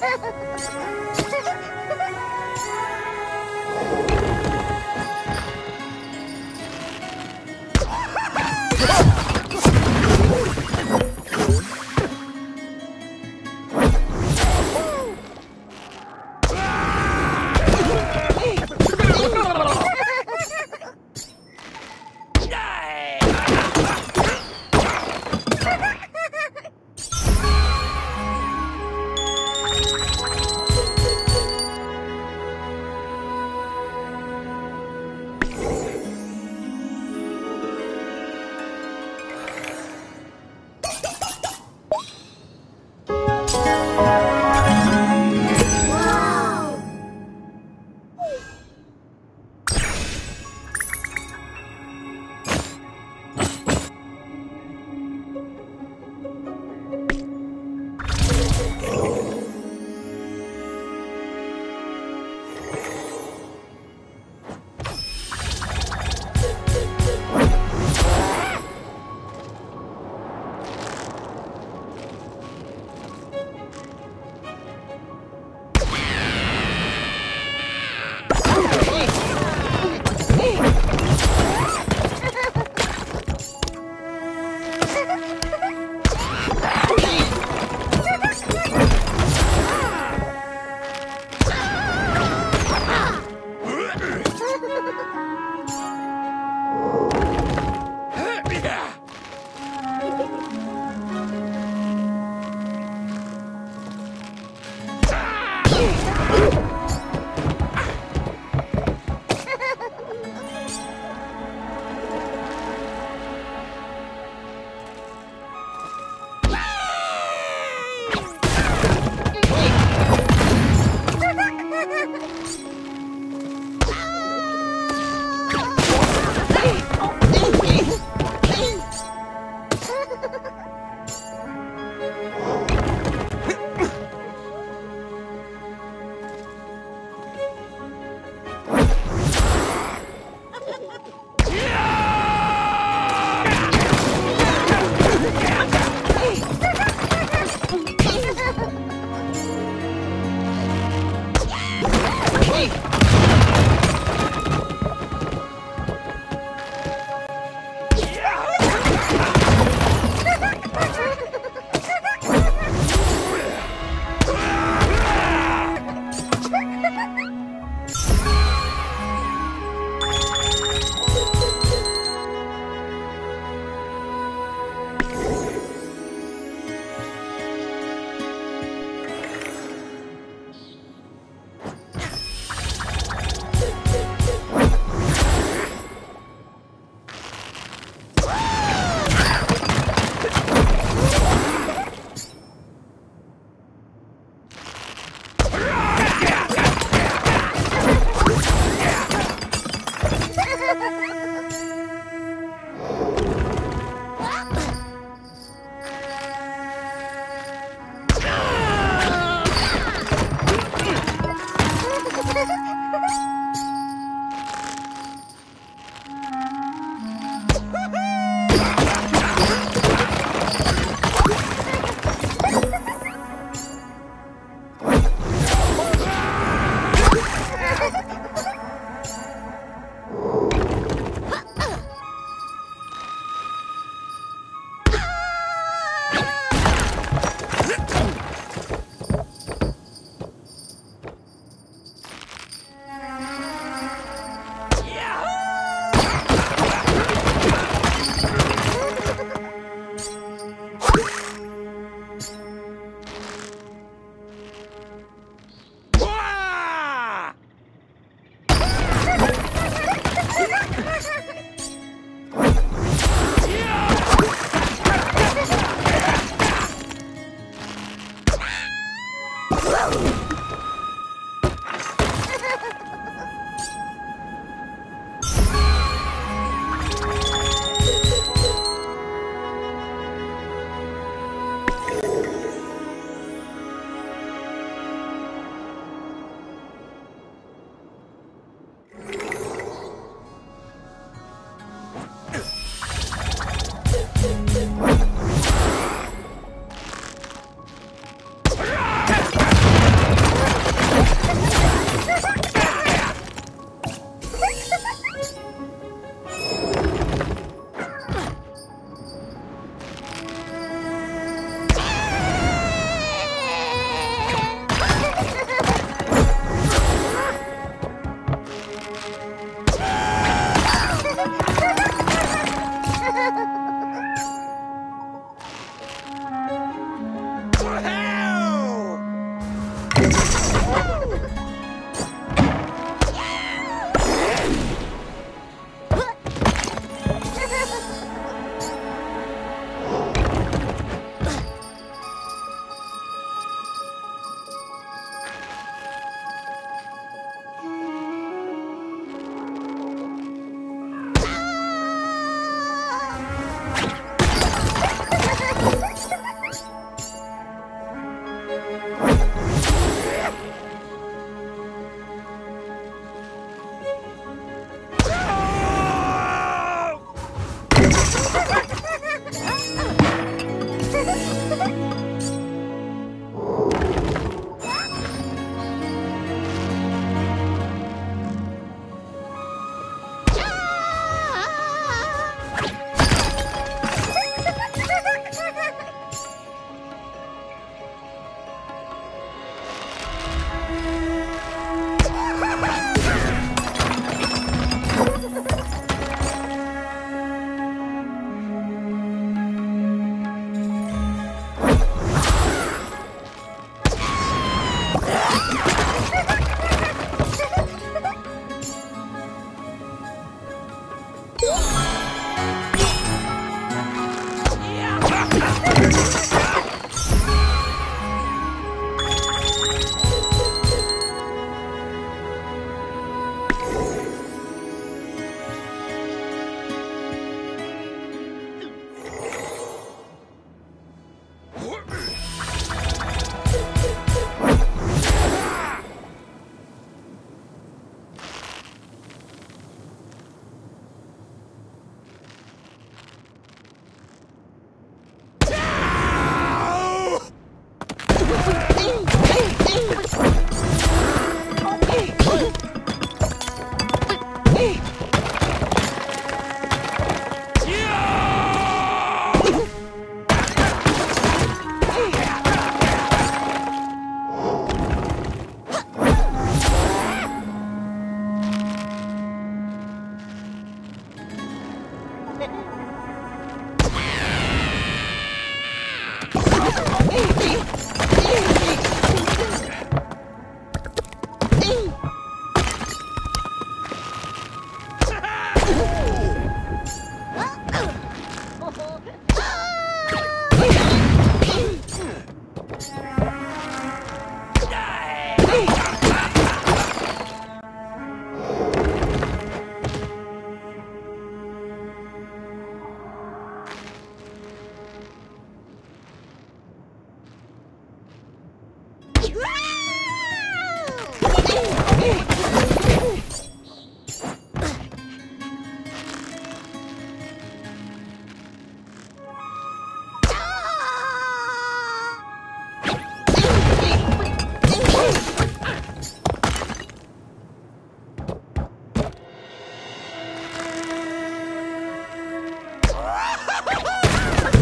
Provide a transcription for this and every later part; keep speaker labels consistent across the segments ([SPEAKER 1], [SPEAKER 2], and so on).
[SPEAKER 1] Ha ha ha!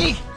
[SPEAKER 1] me?